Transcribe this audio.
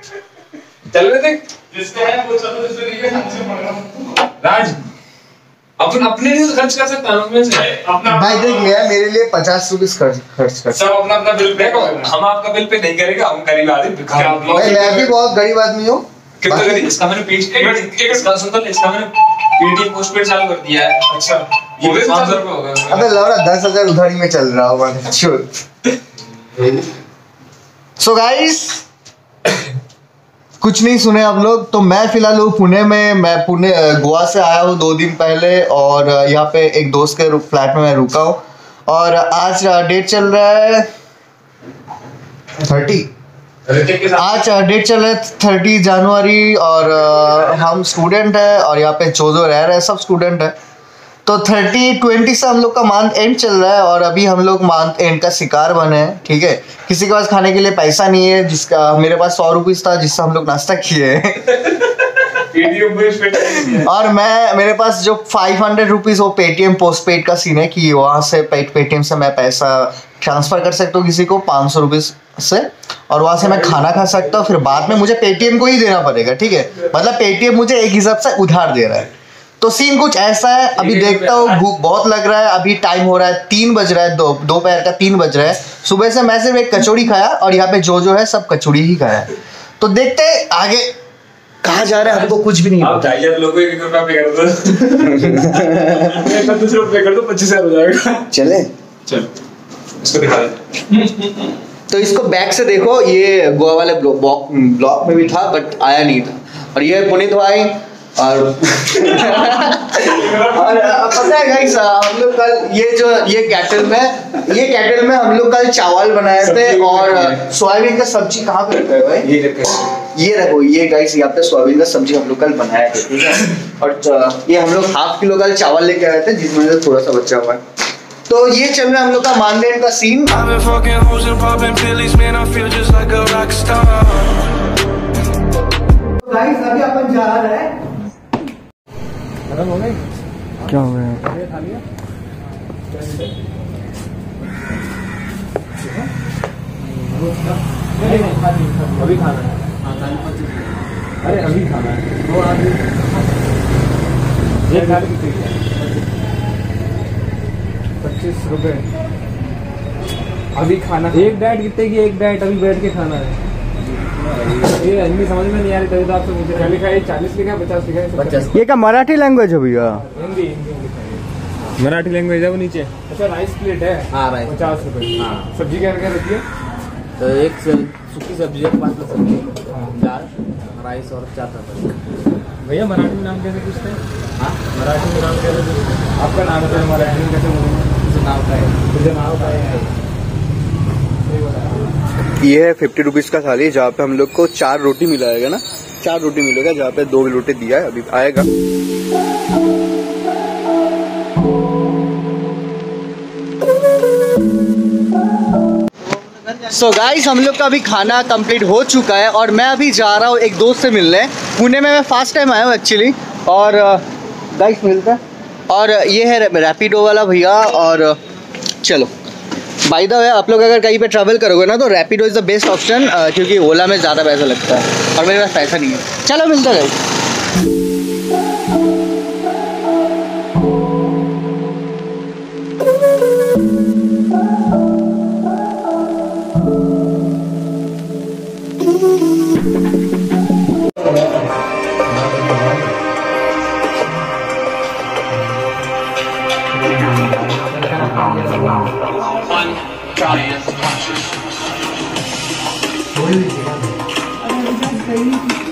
चल रहे थे? जिसको है वो चलो जिसको नहीं है हमसे पढ़ना राज अपन अपने लिए तो खर्च कर सकता है उसमें से। अपना भाई देख मैं मेरे लिए पचास रुपीस खर्च खर्च कर सब अपना अपना बिल देखो हम आपका बिल पे नहीं करेगा हम गरीब आदमी भिखारी भाई मैं भी बहुत गरीब आदमी हूँ। कितना गरीब? इसका मैंने पेज एक एक इसका सुन तो इसका मैंने पेटीएम पोस्टपेड चालू कर दिया है। अच्छा। ये भी 500 रुपए होगा उसमें। अबे लौड़ा दस हज़ार उधारी में चल रहा हूँ मैं सो गाइस कुछ नहीं सुने आप लोग तो मैं फ़िलहाल हूँ पुणे में मैं पुणे गोवा से आया हूँ दो दिन पहले और यहाँ पे एक दोस्त के फ्लैट में मैं रुका हूँ। और आज डेट चल रहा है थर्टी। आज डेट चल रहा है थर्टी जनवरी और हम स्टूडेंट है और यहाँ पे जो जो रह रहे हैं सब स्टूडेंट है। तो थर्टी ट्वेंटी से हम लोग का मंथ एंड चल रहा है और अभी हम लोग मंथ एंड का शिकार बने हैं ठीक है? किसी के पास खाने के लिए पैसा नहीं है जिसका मेरे पास सौ रुपीज़ था जिससे हम लोग नाश्ता किए और मैं मेरे पास जो फाइव हंड्रेड रुपीज़ वो पेटीएम पोस्ट पेड का सीन है कि वहाँ से पेटीएम से मैं पैसा ट्रांसफ़र कर सकता हूँ किसी को पाँच सौ रुपीज़ से और वहाँ से मैं खाना खा सकता हूँ फिर बाद में मुझे पेटीएम को ही देना पड़ेगा ठीक है? मतलब पेटीएम मुझे एक हिसाब से उधार दे रहा है। तो सीन कुछ ऐसा है अभी देखता हूँ भूख बहुत लग रहा है अभी टाइम हो रहा है तीन बज रहा है दो दोपहर का तीन बज रहा है। सुबह से मैं सिर्फ़ एक कचौड़ी खाया और यहाँ पे जो जो है सब कचौड़ी ही खाया। तो देखते हैं आगे कहाँ जा रहा है हमको कुछ भी नहीं आप ढाई हज़ार लोगों को एक रुपया पे कर दो? एक दूसरे रुपये कर दो पच्चीस हज़ार हो जाएगा। चले। चल इसको दिखा दे। तो इसको बैक से देखो ये गोवा वाले ब्लॉक में भी था बट आया नहीं था। और ये पुनीत भाई और और पता है गाइस हम लोग कल ये जो ये कैटल में ये कैटल में हम लोग कल चावल बनाए थे और सोयाबीन का सब्ज़ी कहाँ पे रखा है भाई? ये रखे ये रखो ये गाइस यहाँ पे सोयाबीन का सब्ज़ी हम लोग कल बनाए थे ठीक है? और ये हम लोग हाफ़ किलो कल चावल लेके आए थे जिसमें से थोड़ा सा बचा हुआ है। तो ये चल रहा है हम लोग का मानदेन का सीन. गाइस अभी अपन जा रहे हैं क्या हो गया? अभी खाना है। अरे अभी खाना है। वो आदमी ये पच्चीस रुपए। अभी खाना एक डाइट कितने की एक डाइट अभी बैठ के खाना है। ये हिंदी समझ में नहीं आ रही तभी तो आपसे पूछ। रहे क्या लिखा है चालीस लिखा है पचास लिखा है पचास ये क्या मराठी लैंग्वेज है भैया? हिंदी हिंदी है मराठी लैंग्वेज है वो नीचे। अच्छा राइस प्लेट है। हाँ राइस पचास रुपए हाँ। सब्ज़ी क्या क्या रहती है? तो एक सूखी सब्ज़ी एक पाँच सब्ज़ी दाल राइस और चार चपाती भैया मराठी में नाम कैसे पूछते हैं? हाँ? मराठी में नाम कैसे पूछते हैं? आपका नाम है मराठी में कैसे मुझे नाम का है। मुझे नाम का है। ये है फिफ्टी रुपीज़ का थाली, जहाँ पे हम लोग को चार रोटी मिलाएगा ना। चार रोटी मिलेगा, जहाँ पे दो रोटी दिया है, अभी आएगा। सो so गाइस हम लोग का अभी खाना कंप्लीट हो चुका है और मैं अभी जा रहा हूँ एक दोस्त से मिलने। पुणे में मैं फ़र्स्ट टाइम आया हूँ एक्चुअली और गाइस मिलता है। और ये है रैपिडो वाला भैया और चलो। बाय द वे आप लोग अगर कहीं पे ट्रैवल करोगे ना तो Rapido is the best option क्योंकि ओला में ज़्यादा पैसा लगता है और मेरे पास पैसा नहीं है। चलो मिलता है। One giant punches.